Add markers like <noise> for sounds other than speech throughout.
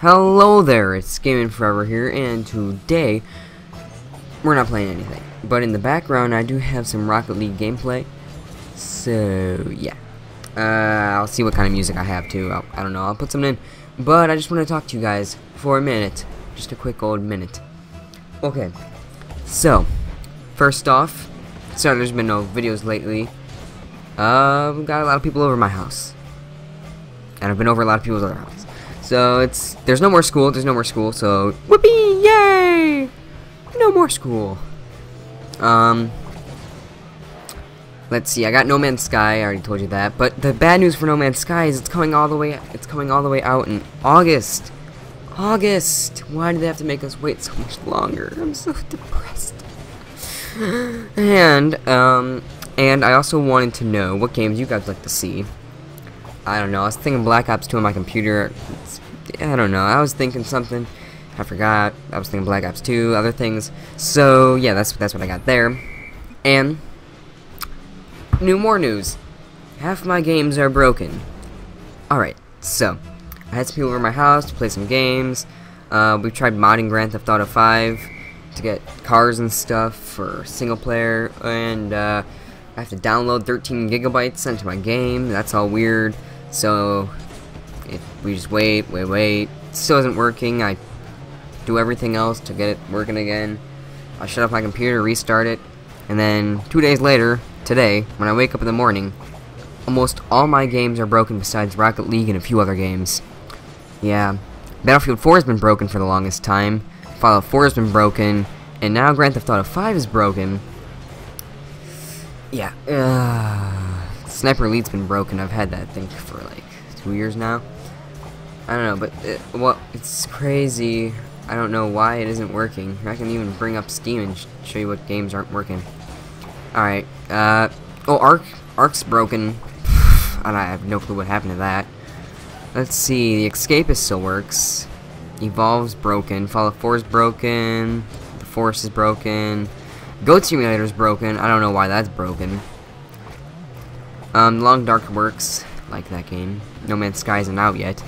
Hello there, it's Gaming Forever here, and today we're not playing anything. But in the background, I do have some Rocket League gameplay. So yeah, uh, I'll see what kind of music I have too. I'll, I don't know. I'll put something in. But I just want to talk to you guys for a minute, just a quick old minute. Okay, so first off, sorry there's been no videos lately. Uh, we've got a lot of people over my house, and I've been over a lot of people's other houses. So it's there's no more school. There's no more school. So whoopee, yay! No more school. Um, let's see. I got No Man's Sky. I already told you that. But the bad news for No Man's Sky is it's coming all the way. It's coming all the way out in August. August. Why do they have to make us wait so much longer? I'm so depressed. <gasps> and um, and I also wanted to know what games you guys like to see. I don't know. I was thinking Black Ops 2 on my computer. It's, I don't know. I was thinking something. I forgot. I was thinking Black Ops 2, other things. So yeah, that's that's what I got there. And new more news. Half my games are broken. All right. So I had some people over my house to play some games. Uh, we tried modding Grand Theft Auto 5 to get cars and stuff for single player, and uh, I have to download 13 gigabytes into my game. That's all weird. So if we just wait, wait, wait. Still isn't working. I do everything else to get it working again. I shut off my computer, restart it, and then two days later, today, when I wake up in the morning, almost all my games are broken besides Rocket League and a few other games. Yeah, Battlefield 4 has been broken for the longest time, Fallout 4 has been broken, and now Grand Theft Auto 5 is broken. Yeah, uh, Sniper Elite's been broken. I've had that thing for like two years now. I don't know, but it, well, it's crazy. I don't know why it isn't working. I can even bring up Steam and sh show you what games aren't working. Alright, uh, oh, ARK, ARK's broken. and <sighs> I have no clue what happened to that. Let's see, the Escapist still works. Evolve's broken, Fallout 4 is broken, The Force is broken, Goat Simulator is broken, I don't know why that's broken. Um, Long Dark works, like that game. No Man's Sky isn't out yet.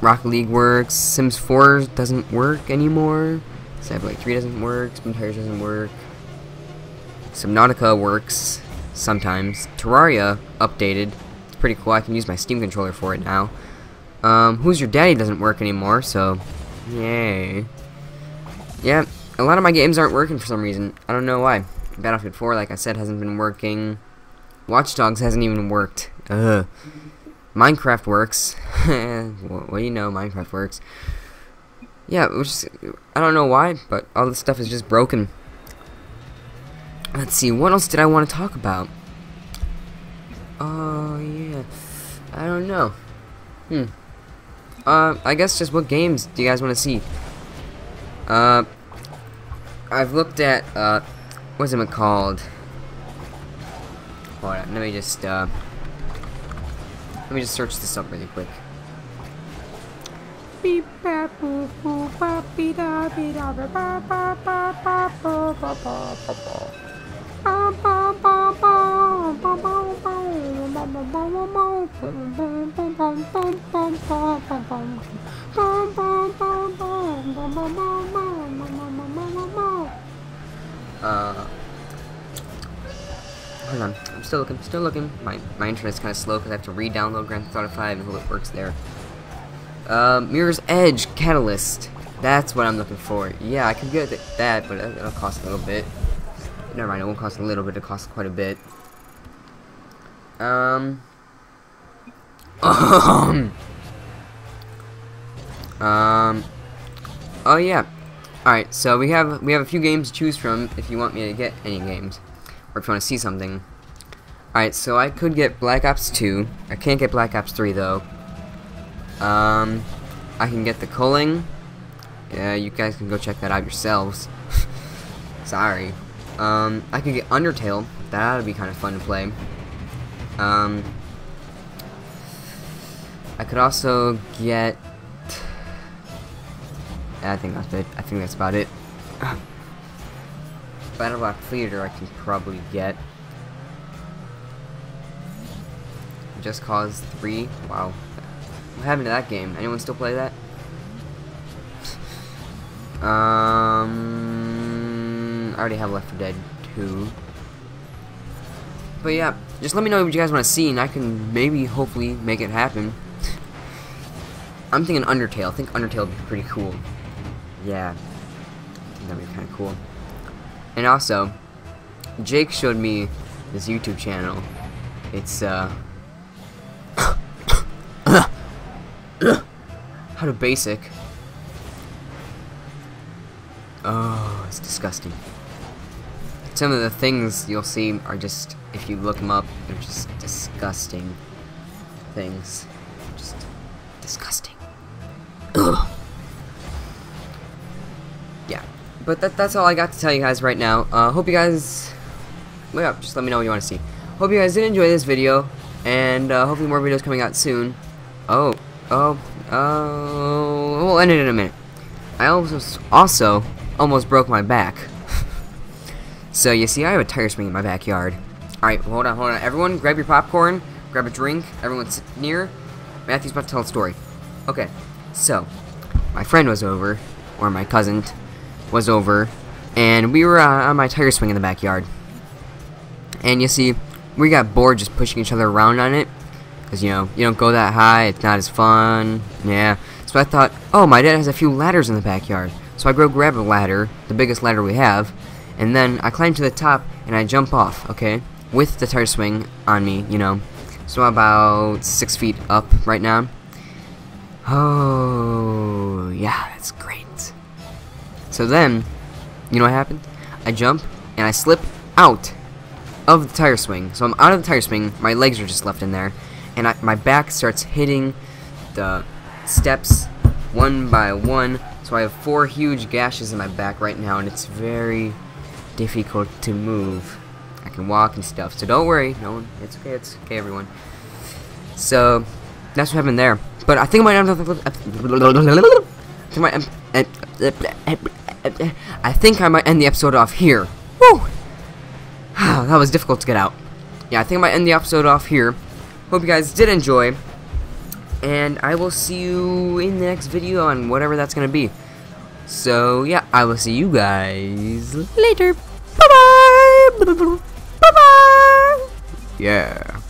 Rocket League works, Sims 4 doesn't work anymore, Cyberpunk 3 doesn't work, Spintires doesn't work. Subnautica works, sometimes. Terraria updated, it's pretty cool, I can use my Steam controller for it now. Um, Who's Your Daddy doesn't work anymore, so, yay. Yeah, a lot of my games aren't working for some reason. I don't know why. Battlefield 4, like I said, hasn't been working. Watch Dogs hasn't even worked. Ugh. Minecraft works. <laughs> what, do you know? Minecraft works. Yeah, which I don't know why, but all this stuff is just broken. Let's see, what else did I want to talk about? Oh, yeah. I don't know. Hmm. Uh, I guess just what games do you guys want to see? Uh, I've looked at, uh, what's it called? Hold on, let me just, uh, let me just search this up really quick. Uh hold on. I'm still looking. Still looking. My my internet's kind of slow because I have to re-download Grand Theft Auto 5 and hope it works there. Uh, Mirror's Edge Catalyst. That's what I'm looking for. Yeah, I could get that, but it'll cost a little bit. Never mind. It won't cost a little bit. It costs quite a bit. Um. <laughs> um. Oh yeah. Alright, so we have we have a few games to choose from if you want me to get any games. Or if you want to see something. Alright, so I could get Black Ops 2. I can't get Black Ops 3 though. Um I can get the Culling. Yeah, you guys can go check that out yourselves. <laughs> Sorry. Um I could get Undertale. That would be kind of fun to play. Um I could also get I think that's it. I think that's about it. Battleblock Theater I can probably get. Just Cause 3. Wow. What happened to that game? Anyone still play that? <laughs> um, I already have Left 4 Dead 2. But yeah, just let me know what you guys want to see, and I can maybe, hopefully, make it happen. <laughs> I'm thinking Undertale. I think Undertale would be pretty cool. Yeah, that'd be kind of cool. And also, Jake showed me this YouTube channel. It's uh, <coughs> how to basic. Oh, it's disgusting. Some of the things you'll see are just, if you look them up, they're just disgusting things. Just disgusting. But that, that's all I got to tell you guys right now. Uh, hope you guys, well, yeah, just let me know what you want to see. Hope you guys did enjoy this video, and uh, hopefully more videos coming out soon. Oh, oh, oh, we'll end it in a minute. I also, also almost broke my back. <laughs> so you see, I have a tire swing in my backyard. Alright, hold on, hold on. Everyone, grab your popcorn, grab a drink. Everyone sit near. Matthew's about to tell a story. Okay, so, my friend was over, or my cousin was over, and we were uh, on my tire swing in the backyard. And you see, we got bored just pushing each other around on it. Because, you know, you don't go that high, it's not as fun. Yeah. So I thought, oh, my dad has a few ladders in the backyard. So I go grab a ladder, the biggest ladder we have, and then I climb to the top and I jump off, okay? With the tire swing on me, you know. So I'm about six feet up right now. Oh, yeah, that's. So then, you know what happened? I jump and I slip out of the tire swing. So I'm out of the tire swing, my legs are just left in there, and I, my back starts hitting the steps one by one. So I have four huge gashes in my back right now, and it's very difficult to move. I can walk and stuff, so don't worry. No one, it's okay. It's okay, everyone. So that's what happened there. But I think I might. I think I might end the episode off here. Woo! Ah, that was difficult to get out. Yeah, I think I might end the episode off here. Hope you guys did enjoy. And I will see you in the next video on whatever that's going to be. So, yeah, I will see you guys later. Bye-bye! Bye-bye! Yeah.